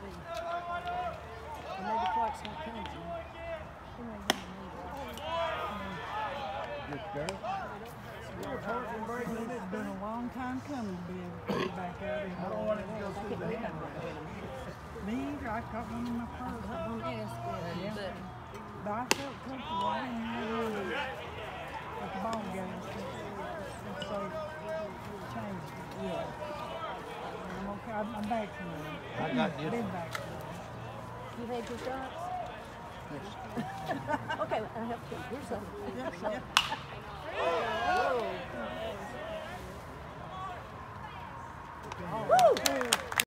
be. And maybe Clark's not coming. He may Good girl. It's been a long time coming to be able to be back out. I don't want it to go through the hand. Me either, I got one in my purse. I'm gonna ask Yeah. him, but I felt comfortable. I didn't the ball game since they changed yeah. I'm. I'm, I'm back from there. I got you. Been back from there. You had your shots? okay, I have to. Here's some. Whoa.